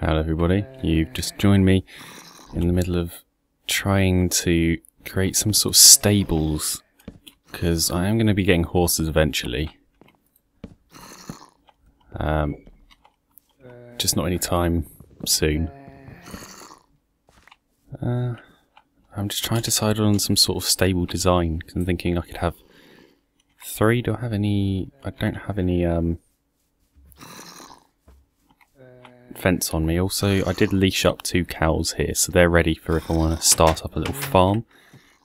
Hello everybody, you've just joined me in the middle of trying to create some sort of stables because I am going to be getting horses eventually. Um, just not any time soon. Uh, I'm just trying to decide on some sort of stable design I'm thinking I could have three. Do I have any? I don't have any um, fence on me. Also, I did leash up two cows here, so they're ready for if I want to start up a little farm.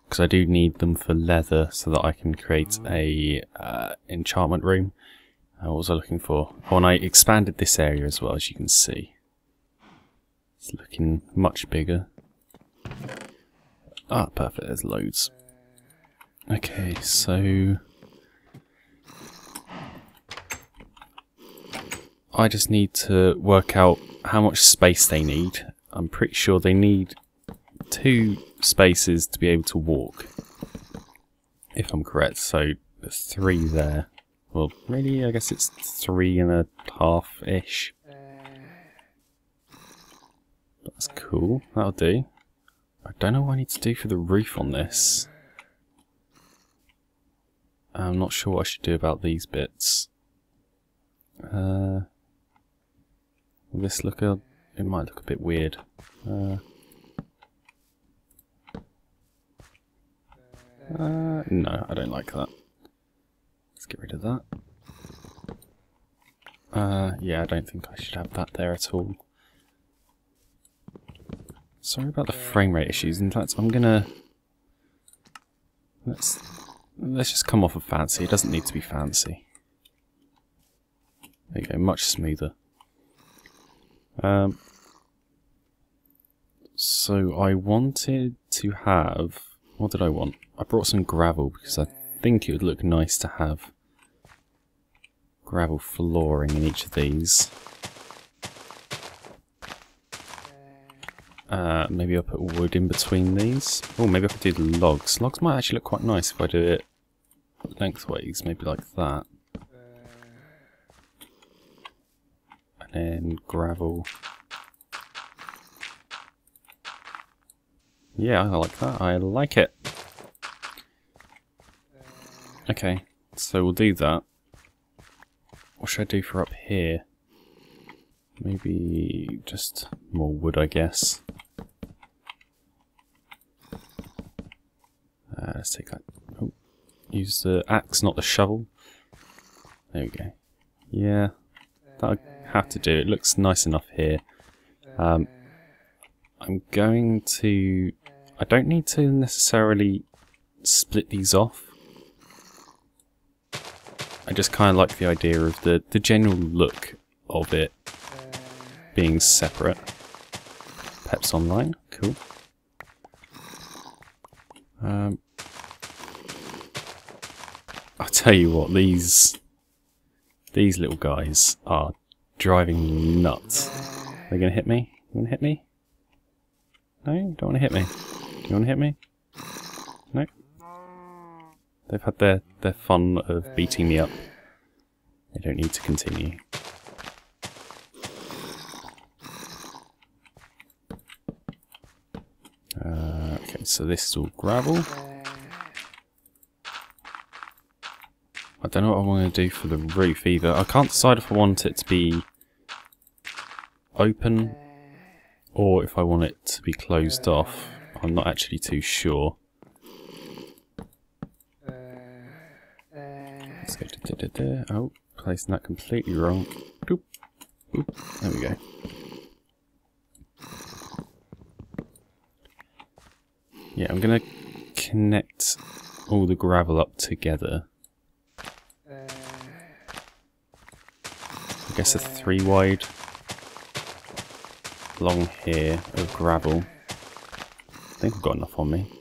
Because I do need them for leather so that I can create a uh, enchantment room. Uh, what was I looking for? Oh, and I expanded this area as well, as you can see. It's looking much bigger. Ah, perfect, there's loads. Okay, so... I just need to work out how much space they need. I'm pretty sure they need two spaces to be able to walk. If I'm correct, so three there. Well, really, I guess it's three and a half-ish. That's cool, that'll do. I don't know what I need to do for the roof on this. I'm not sure what I should do about these bits. Uh, will this look a... It might look a bit weird. Uh, uh, no, I don't like that. Let's get rid of that. Uh, yeah, I don't think I should have that there at all. Sorry about the frame rate issues. In fact, I'm gonna... Let's... Let's just come off of fancy. It doesn't need to be fancy. There you go, much smoother. Um, so I wanted to have... What did I want? I brought some gravel because I think it would look nice to have gravel flooring in each of these. Uh, maybe I'll put wood in between these. Oh, maybe if I could do the logs. Logs might actually look quite nice if I do it lengthways, maybe like that. And gravel. Yeah, I like that. I like it. Okay, so we'll do that. What should I do for up here? Maybe just more wood, I guess. Uh, let's take that. Oh, use the axe, not the shovel. There we go. Yeah, that'll have to do. It looks nice enough here. Um, I'm going to... I don't need to necessarily split these off. I just kind of like the idea of the, the general look of it being separate. Peps Online, cool. Um, I'll tell you what, these these little guys are driving me nuts. They're gonna hit me? You wanna hit me? No? Don't wanna hit me? Do you wanna hit me? No? They've had their, their fun of beating me up. They don't need to continue. Uh, okay, so this is all gravel. Don't know what I want to do for the roof either. I can't decide if I want it to be open or if I want it to be closed off. I'm not actually too sure. Let's go da, da, da, Oh, placing that completely wrong. Boop, boop. There we go. Yeah, I'm going to connect all the gravel up together. Guess a three wide long here of gravel. I think I've got enough on me.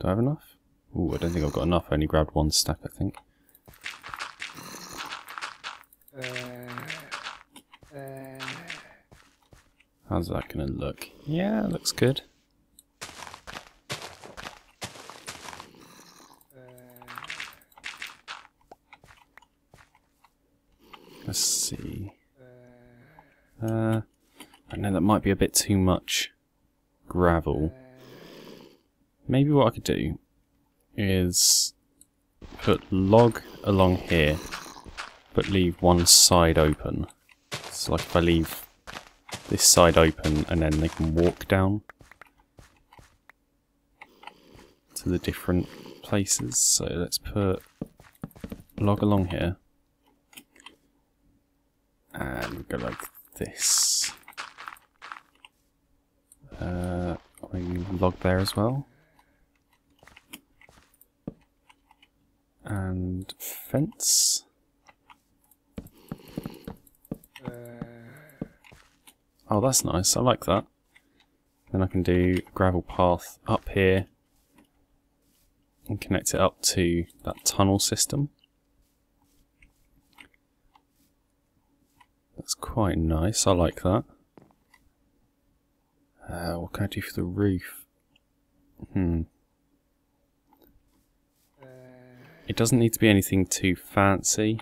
Do I have enough? Ooh, I don't think I've got enough. I only grabbed one stack, I think. How's that going to look? Yeah, looks good. Let's see. Uh, I know that might be a bit too much gravel. Maybe what I could do is put log along here, but leave one side open. So like if I leave this side open and then they can walk down to the different places. So let's put log along here. And go like this. Uh, maybe log there as well. And fence. Oh, that's nice. I like that. Then I can do gravel path up here and connect it up to that tunnel system. That's quite nice. I like that. Uh, what can I do for the roof? Hmm. It doesn't need to be anything too fancy.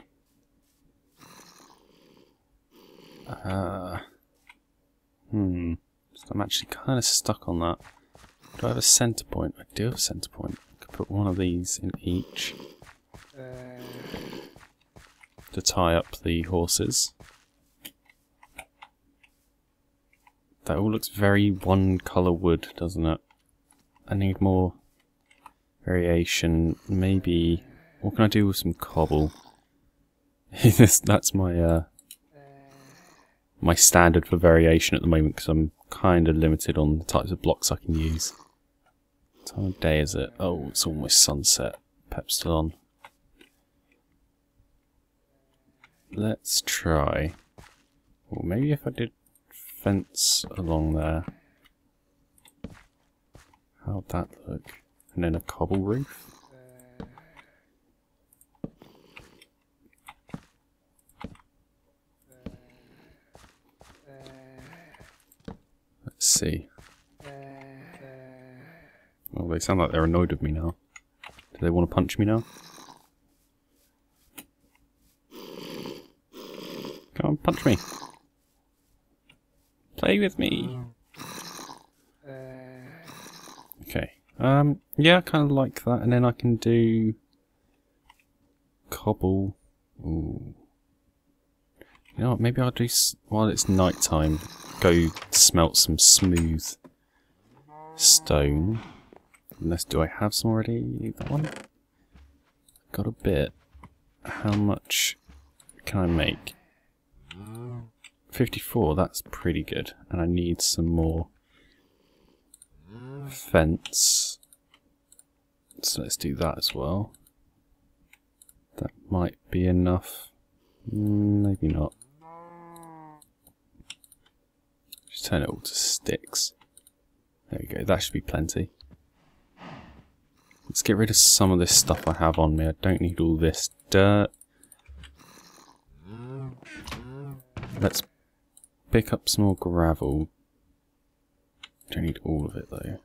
Uh, hmm. I'm actually kind of stuck on that. Do I have a center point? I do have a center point. I could put one of these in each to tie up the horses. That all looks very one colour wood, doesn't it? I need more variation. Maybe... What can I do with some cobble? that's my, uh, my standard for variation at the moment because I'm kind of limited on the types of blocks I can use. What time of day is it? Oh, it's almost sunset. Pep's still on. Let's try. Well, maybe if I did fence along there. How'd that look? And then a cobble roof? Let's see. Well, they sound like they're annoyed with me now. Do they want to punch me now? Come on, punch me. Play with me. Okay. Um, yeah, I kind of like that. And then I can do... Cobble. Ooh. You know what, maybe I'll do, while it's night time, go smelt some smooth stone. Unless, do I have some already? That one? Got a bit. How much can I make? 54, that's pretty good. And I need some more fence. So let's do that as well. That might be enough. Mm, maybe not. Just turn it all to sticks. There we go, that should be plenty. Let's get rid of some of this stuff I have on me. I don't need all this dirt. Let's pick up some more gravel. Don't need all of it though.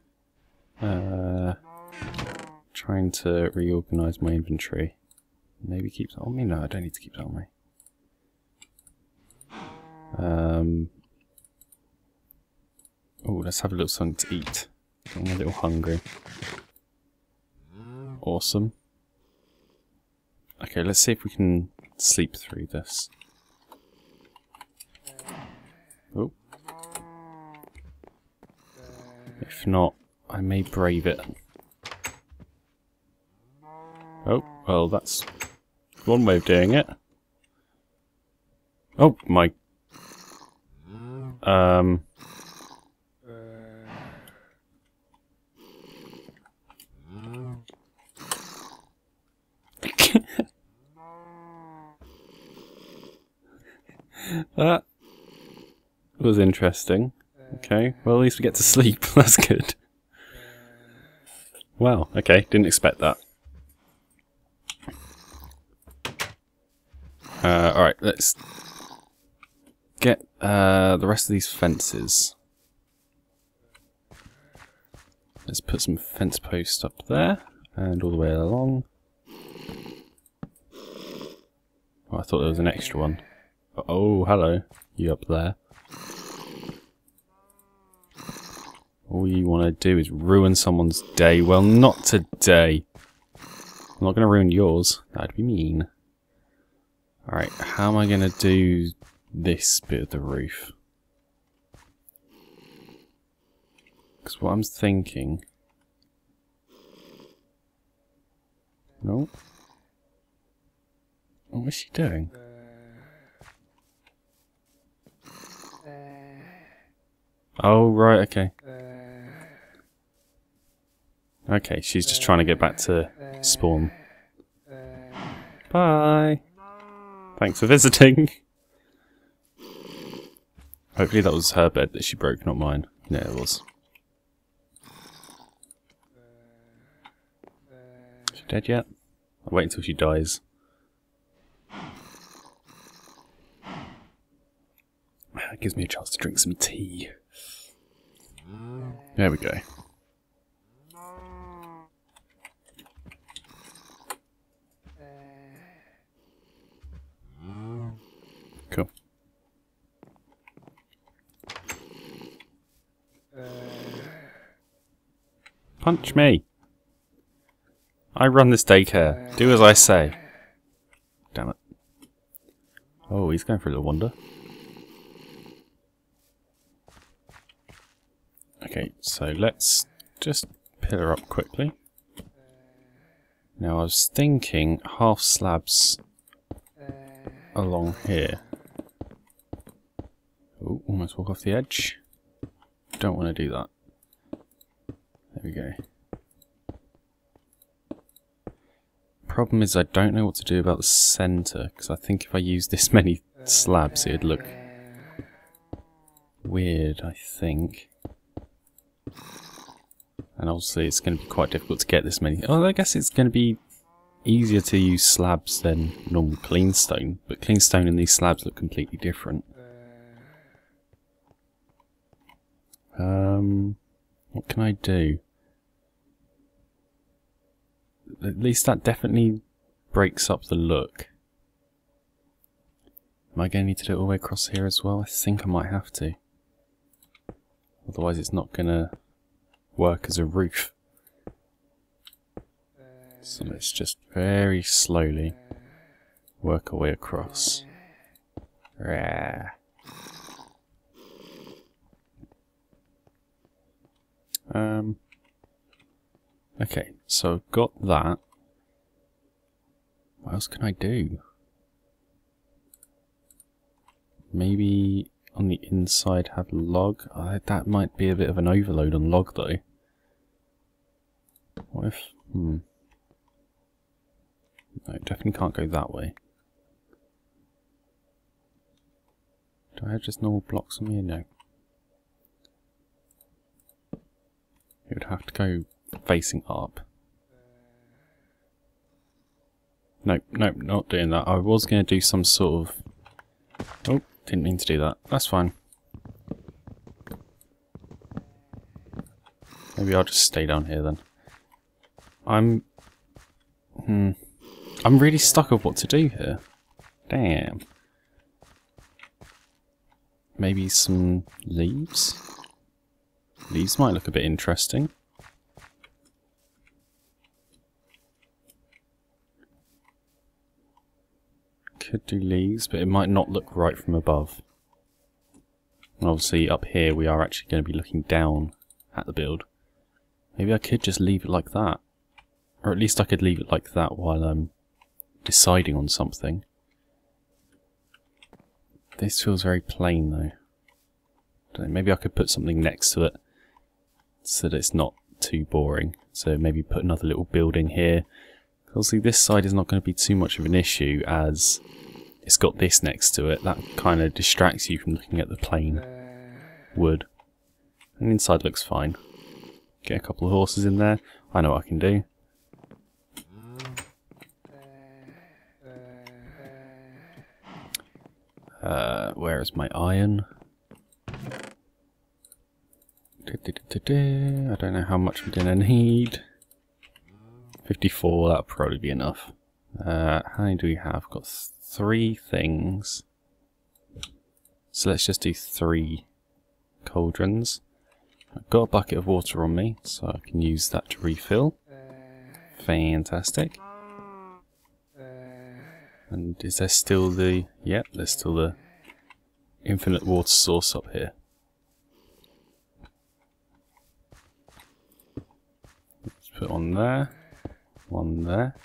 Uh, trying to reorganize my inventory. Maybe keep that on me? No, I don't need to keep that on me. Um, oh, let's have a little something to eat. I'm a little hungry. Awesome. Okay, let's see if we can sleep through this. Oh. If not, I may brave it. Oh, well that's one way of doing it. Oh, my... Um... that was interesting. Okay, well at least we get to sleep. That's good. Wow, okay, didn't expect that. Uh, alright, let's get uh, the rest of these fences. Let's put some fence posts up there and all the way along. Oh, I thought there was an extra one. Oh, hello. You up there. All you want to do is ruin someone's day. Well, not today. I'm not going to ruin yours. That'd be mean. Alright, how am I going to do this bit of the roof? Because what I'm thinking... No. Oh, what is she doing? Uh, uh. Oh, right, okay. Okay, she's just trying to get back to spawn. Bye! Thanks for visiting! Hopefully that was her bed that she broke, not mine. Yeah, it was. Is she dead yet? I'll wait until she dies. That gives me a chance to drink some tea. There we go. Cool. Punch me. I run this daycare. Do as I say. Damn it. Oh, he's going for a little wander. Okay, so let's just pillar up quickly. Now I was thinking half slabs along here. Oh, almost walk off the edge. Don't want to do that. We go. Problem is I don't know what to do about the centre, because I think if I use this many slabs it'd look weird, I think. And obviously it's going to be quite difficult to get this many. Oh, I guess it's going to be easier to use slabs than normal clean stone, but clean stone and these slabs look completely different. Um, what can I do? At least that definitely breaks up the look. Am I going to need to do it all the way across here as well? I think I might have to. Otherwise it's not going to work as a roof. So let's just very slowly work our way across. Rah. Um, okay, so I've got that. What else can I do? Maybe on the inside have log. Uh, that might be a bit of an overload on log though. What if... Hmm. No, definitely can't go that way. Do I have just normal blocks on me? No. It would have to go facing up. No, nope, not doing that. I was going to do some sort of... Oh, didn't mean to do that. That's fine. Maybe I'll just stay down here then. I'm... Hmm. I'm really stuck of what to do here. Damn. Maybe some leaves? Leaves might look a bit interesting. Could do leaves, but it might not look right from above. Obviously up here we are actually going to be looking down at the build. Maybe I could just leave it like that. Or at least I could leave it like that while I'm deciding on something. This feels very plain though. Know, maybe I could put something next to it so that it's not too boring. So maybe put another little building here. Obviously this side is not going to be too much of an issue as it's got this next to it. That kind of distracts you from looking at the plain wood. And inside looks fine. Get a couple of horses in there. I know what I can do. Uh, where is my iron? I don't know how much I'm going to need. 54, that'll probably be enough. Uh, how many do we have? Got three things. So let's just do three cauldrons. I've got a bucket of water on me, so I can use that to refill. Fantastic. And is there still the... Yep, there's still the infinite water source up here. Let's put one there, one there,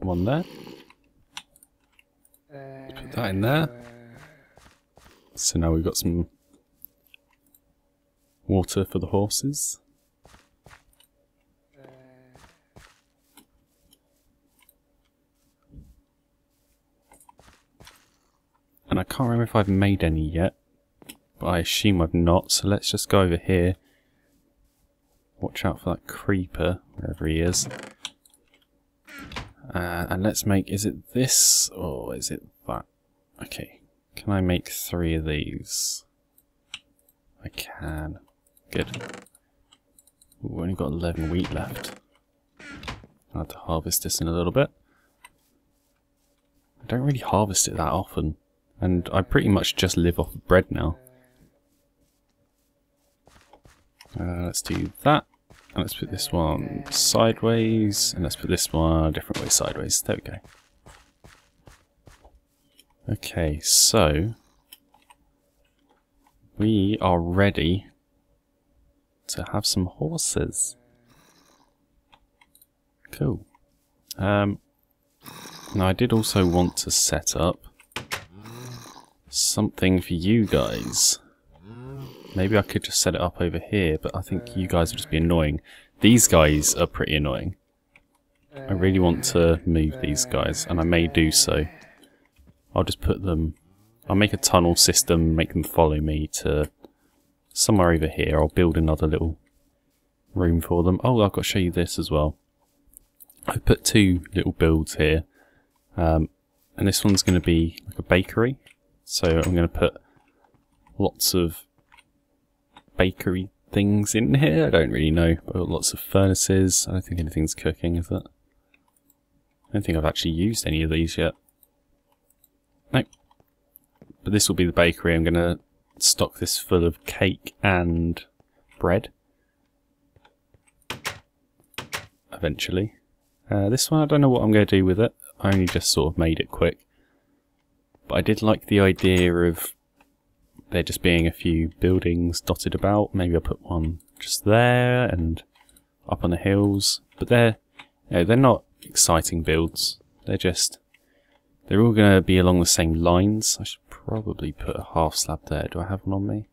one there. That in there. So now we've got some water for the horses. And I can't remember if I've made any yet. But I assume I've not, so let's just go over here. Watch out for that creeper, wherever he is. Uh, and let's make, is it this, or is it that? Okay, can I make three of these? I can. Good. We've only got 11 wheat left. I'll have to harvest this in a little bit. I don't really harvest it that often. And I pretty much just live off of bread now. Uh, let's do that. And let's put this one sideways. And let's put this one a different way sideways. There we go. Okay, so... We are ready to have some horses. Cool. Um, now I did also want to set up something for you guys. Maybe I could just set it up over here, but I think you guys would just be annoying. These guys are pretty annoying. I really want to move these guys, and I may do so. I'll just put them... I'll make a tunnel system, make them follow me to somewhere over here. I'll build another little room for them. Oh, I've got to show you this as well. I put two little builds here. Um, and this one's going to be like a bakery. So I'm going to put lots of bakery things in here. I don't really know. But lots of furnaces. I don't think anything's cooking, is it? I don't think I've actually used any of these yet. But this will be the bakery. I'm going to stock this full of cake and bread. Eventually. Uh, this one, I don't know what I'm going to do with it. I only just sort of made it quick. But I did like the idea of there just being a few buildings dotted about. Maybe I'll put one just there and up on the hills. But they're, you know, they're not exciting builds. They're just, they're all going to be along the same lines. I should probably put a half slab there. Do I have one on me?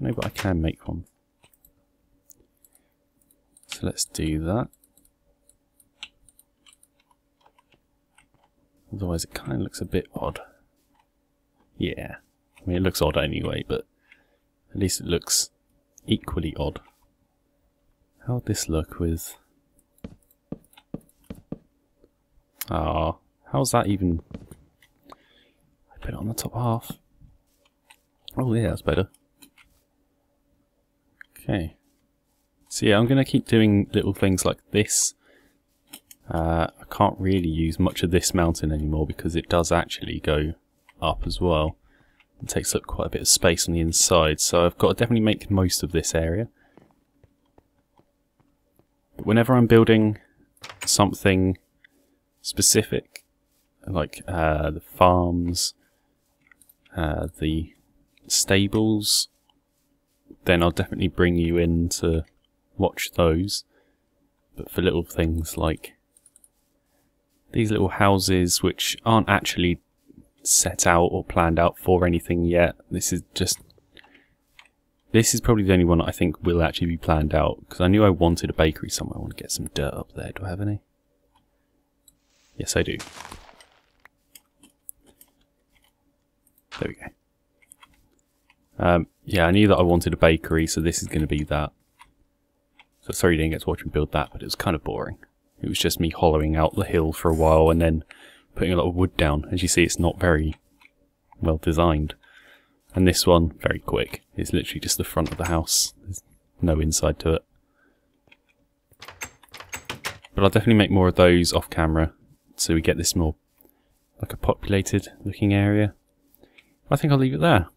No, but I can make one. So let's do that. Otherwise it kind of looks a bit odd. Yeah. I mean, it looks odd anyway, but at least it looks equally odd. How would this look with... Ah, how's that even... Put it on the top half. Oh yeah, that's better. Okay. So yeah, I'm going to keep doing little things like this. Uh, I can't really use much of this mountain anymore because it does actually go up as well. It takes up quite a bit of space on the inside, so I've got to definitely make most of this area. But whenever I'm building something specific, like uh, the farms, uh, the stables, then I'll definitely bring you in to watch those. But for little things like these little houses, which aren't actually set out or planned out for anything yet. This is just... This is probably the only one I think will actually be planned out, because I knew I wanted a bakery somewhere. I want to get some dirt up there. Do I have any? Yes, I do. There we go. Um, yeah, I knew that I wanted a bakery, so this is going to be that. So sorry you didn't get to watch me build that, but it was kind of boring. It was just me hollowing out the hill for a while and then putting a lot of wood down. As you see, it's not very well designed. And this one, very quick. It's literally just the front of the house. There's no inside to it. But I'll definitely make more of those off camera so we get this more like a populated looking area. I think I'll leave it there.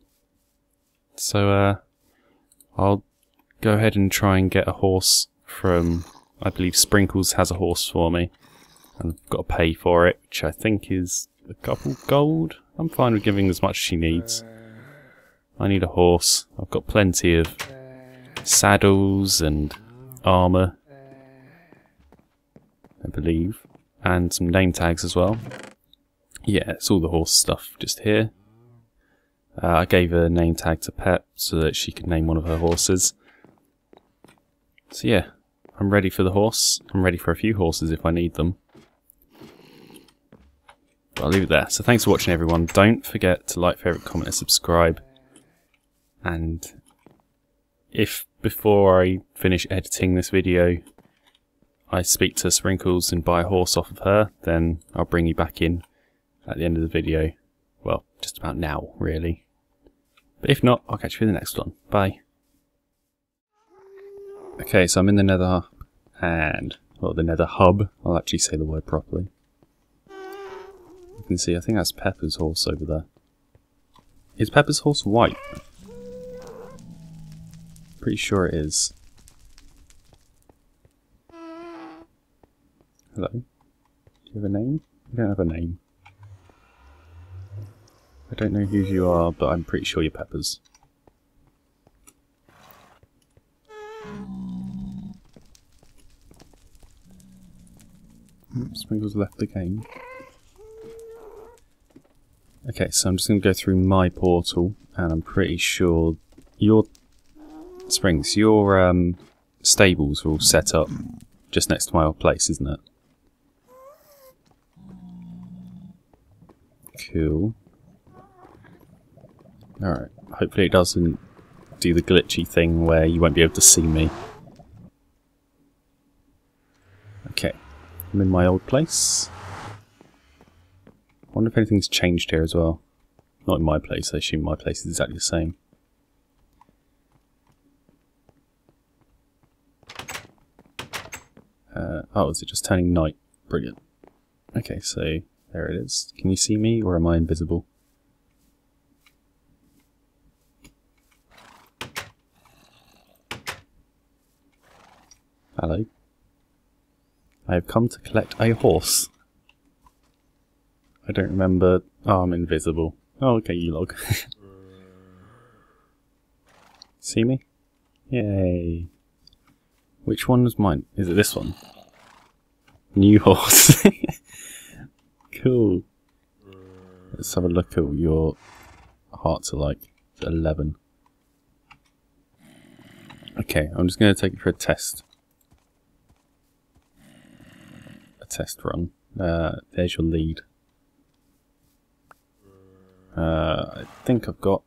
So uh, I'll go ahead and try and get a horse from, I believe Sprinkles has a horse for me. And I've got to pay for it, which I think is a couple gold. I'm fine with giving as much as she needs. I need a horse. I've got plenty of saddles and armour, I believe, and some name tags as well. Yeah, it's all the horse stuff just here. Uh, I gave a name tag to Pep so that she could name one of her horses. So yeah, I'm ready for the horse. I'm ready for a few horses if I need them. But I'll leave it there. So thanks for watching everyone. Don't forget to like, favourite, comment and subscribe. And if before I finish editing this video I speak to Sprinkles and buy a horse off of her, then I'll bring you back in at the end of the video. Well, just about now, really. But if not, I'll catch you in the next one. Bye. Okay, so I'm in the nether and, well, the nether hub. I'll actually say the word properly. You can see, I think that's Pepper's horse over there. Is Pepper's horse white? Pretty sure it is. Hello? Do you have a name? You don't have a name. I don't know who you are, but I'm pretty sure you're Peppers. Sprinkles left the game. Okay, so I'm just going to go through my portal, and I'm pretty sure your Springs, your um, stables are all set up just next to my old place, isn't it? Cool. Alright, hopefully it doesn't do the glitchy thing where you won't be able to see me. Okay, I'm in my old place. I wonder if anything's changed here as well. Not in my place, I assume my place is exactly the same. Uh, oh, is it just turning night? Brilliant. Okay, so there it is. Can you see me or am I invisible? Hello. I have come to collect a horse. I don't remember. Oh, I'm invisible. Oh, okay, you log. See me? Yay. Which one was mine? Is it this one? New horse. cool. Let's have a look at what your hearts are like. 11. Okay, I'm just going to take it for a test. A test run. Uh, there's your lead. Uh, I think I've got...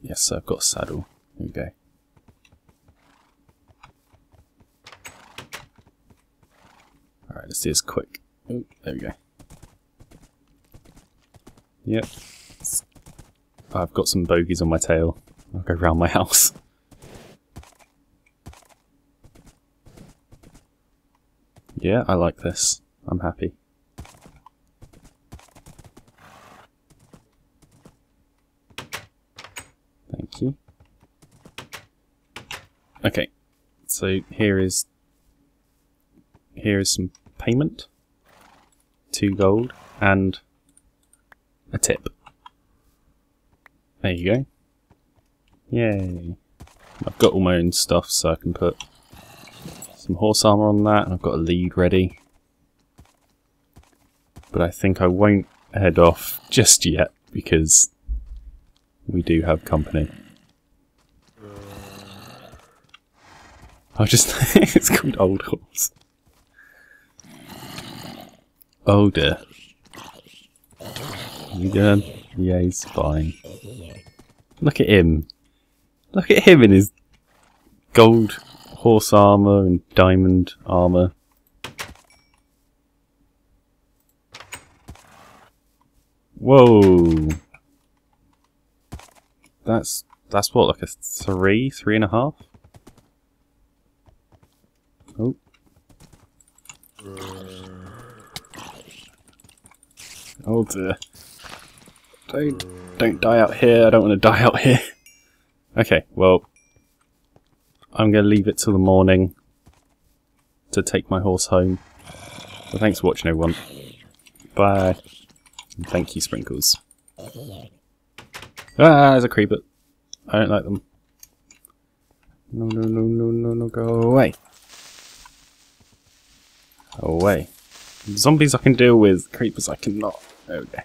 Yes, I've got a saddle. There we go. Alright, let's do this quick. Oh, there we go. Yep. I've got some bogies on my tail. I'll go round my house. Yeah, I like this. I'm happy. Thank you. Okay, so here is here is some payment, two gold, and a tip. There you go. Yay. I've got all my own stuff so I can put some horse armour on that and I've got a lead ready. But I think I won't head off just yet because we do have company. I'll just... it's called Old Horse. Oh dear. You? Yeah, he's fine. Look at him. Look at him in his gold horse armour and diamond armour. Whoa. That's that's what, like a three, three and a half? Oh. Oh dear. Don't, don't die out here. I don't want to die out here. Okay, well, I'm going to leave it till the morning to take my horse home. So thanks for watching, everyone. Bye. Thank you, Sprinkles. Ah, there's a creeper. I don't like them. No, no, no, no, no, no, go away. Away. Zombies I can deal with, creepers I cannot. Okay.